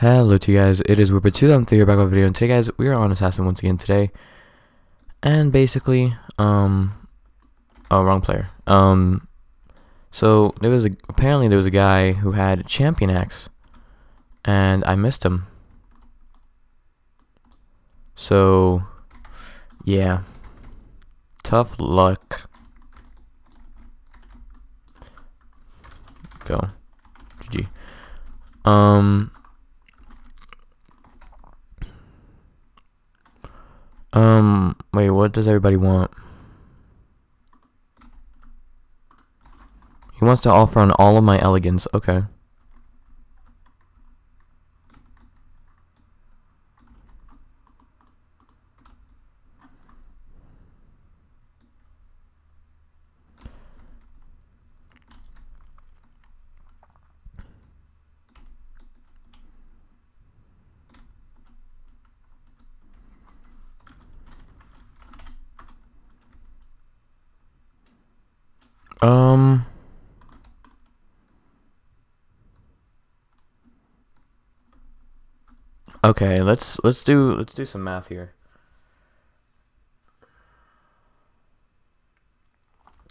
Hello to you guys, it is WeirdBread 2003 here back with a video, and today guys, we are on Assassin once again today. And basically, um, oh, wrong player. Um, so, there was a, apparently there was a guy who had Champion Axe, and I missed him. So, yeah. Tough luck. Go. GG. Um, Um, wait, what does everybody want? He wants to offer on all of my elegance. Okay. Um. Okay, let's let's do let's do some math here.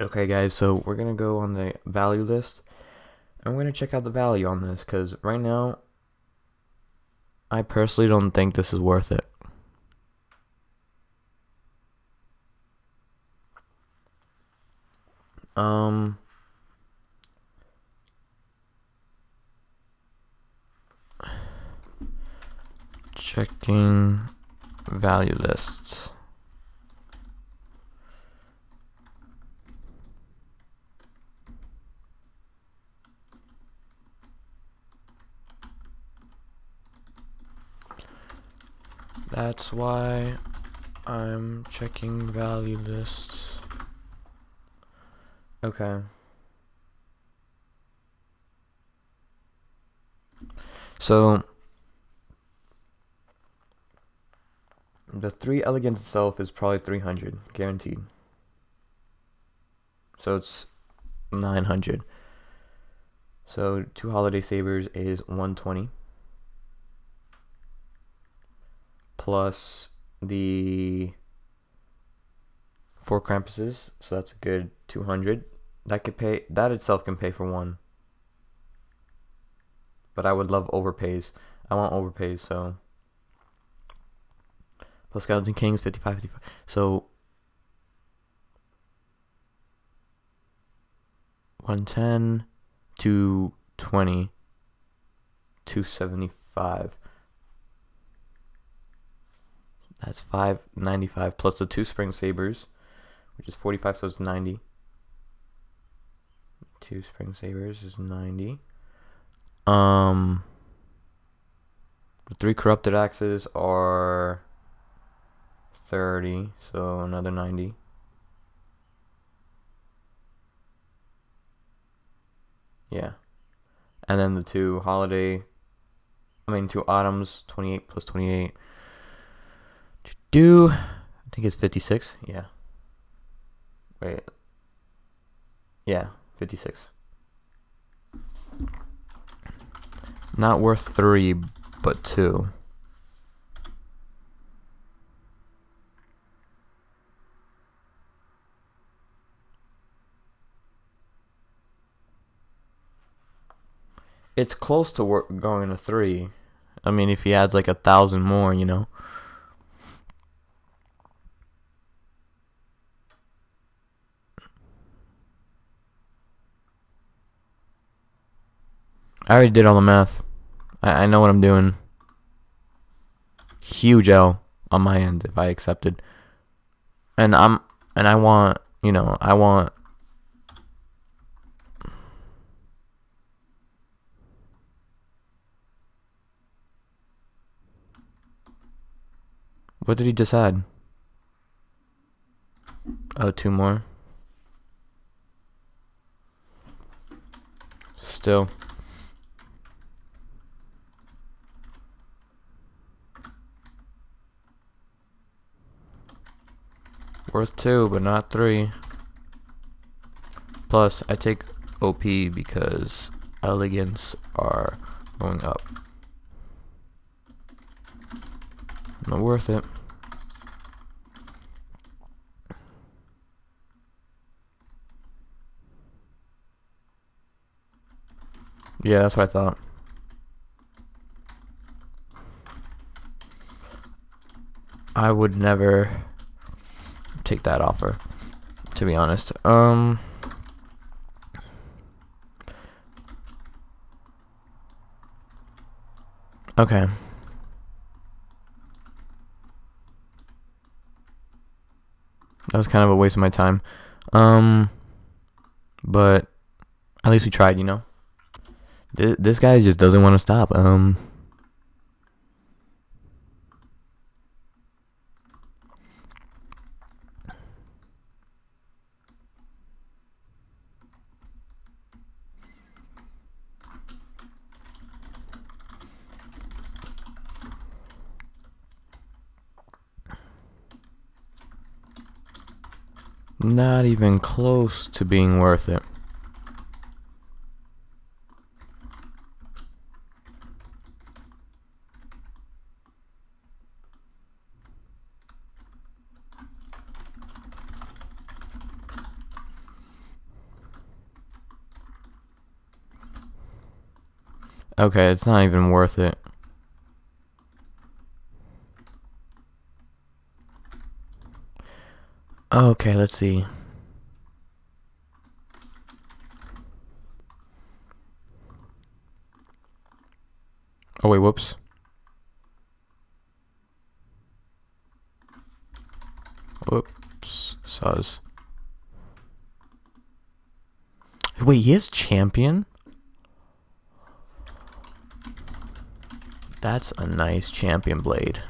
Okay, guys, so we're gonna go on the value list, and we're gonna check out the value on this, because right now, I personally don't think this is worth it. Um. Checking value lists. That's why I'm checking value lists. Okay. So the three elegance itself is probably 300 guaranteed. So it's 900. So two holiday sabers is 120 plus the four Krampuses, so that's a good 200 that could pay that itself can pay for one. But I would love overpays. I want overpays, so plus Skeleton Kings 55 55. So 110 to 20 275 that's 595 plus the two spring sabers which is 45 so it's 90 Two Spring sabers is 90. Um, the three Corrupted Axes are 30, so another 90. Yeah. And then the two Holiday, I mean, two Autumns, 28 plus 28. Do, I think it's 56. Yeah. Wait. Yeah. 56. Not worth 3, but 2. It's close to going to 3. I mean, if he adds like a thousand more, you know. I already did all the math. I, I know what I'm doing. Huge L on my end if I accepted. And I'm and I want, you know, I want What did he decide? Oh, two more. Still. Worth two, but not three. Plus, I take OP because elegance are going up. Not worth it. Yeah, that's what I thought. I would never take that offer, to be honest. Um. Okay. That was kind of a waste of my time. Um, but at least we tried, you know. This guy just doesn't want to stop. Um. Not even close to being worth it. Okay, it's not even worth it. Okay, let's see. Oh wait, whoops. Whoops, Suz. Wait, he is champion? That's a nice champion blade.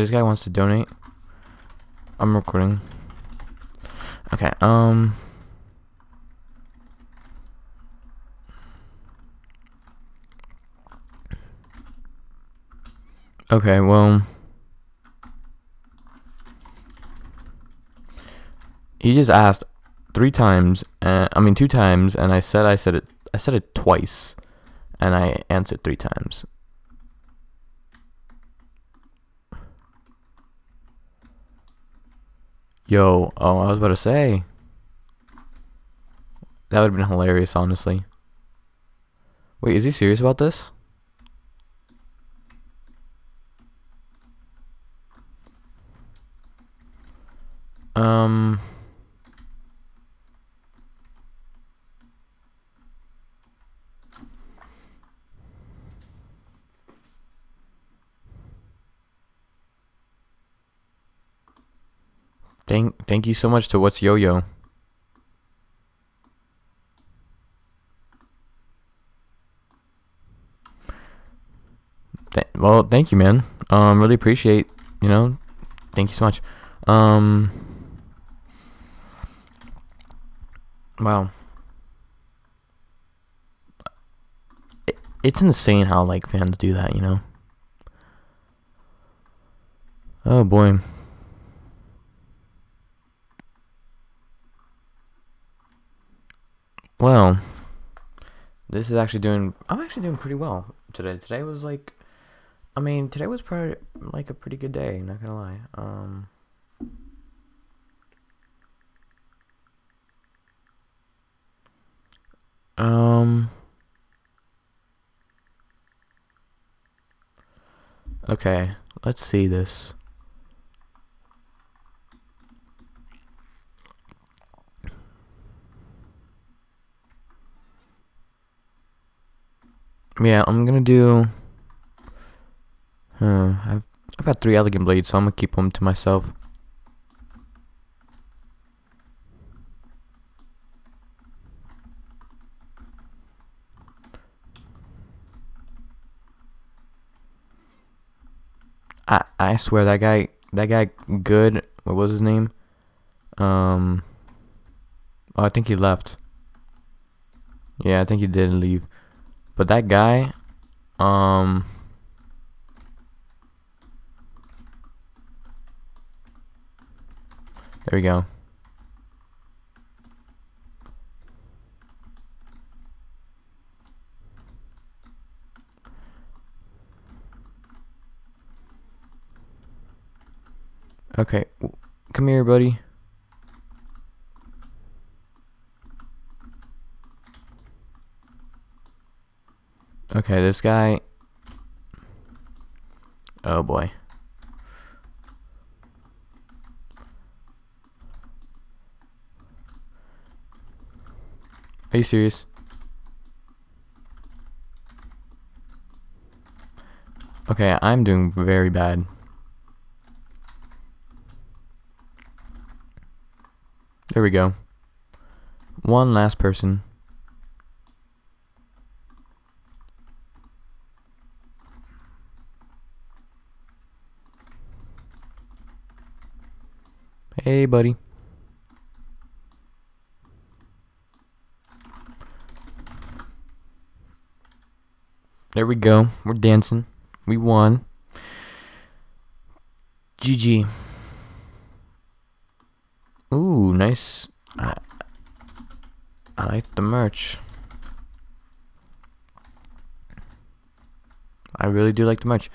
This guy wants to donate? I'm recording. Okay, um... Okay, well... He just asked three times, uh, I mean two times, and I said I said it I said it twice, and I answered three times. Yo, oh, I was about to say. That would have been hilarious, honestly. Wait, is he serious about this? Um... Thank you so much to what's yo yo. Th well, thank you, man. Um, really appreciate. You know, thank you so much. Um, wow. It, it's insane how like fans do that. You know. Oh boy. Well, this is actually doing. I'm actually doing pretty well today. Today was like, I mean, today was probably like a pretty good day. Not gonna lie. Um. Um. Okay, let's see this. Yeah, I'm gonna do. Huh, I've I've got three elegant blades, so I'm gonna keep them to myself. I I swear that guy that guy good. What was his name? Um. Oh, I think he left. Yeah, I think he did leave. But that guy, um, There we go. Okay, come here, buddy. Okay, this guy. Oh boy. Are you serious? Okay, I'm doing very bad. There we go. One last person. Hey, buddy. There we go. We're dancing. We won. GG. Ooh, nice. I, I like the merch. I really do like the merch.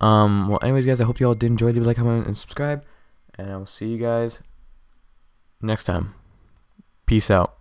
Um, well, anyways, guys, I hope you all did enjoy. Leave a like, comment, and subscribe. And I will see you guys next time. Peace out.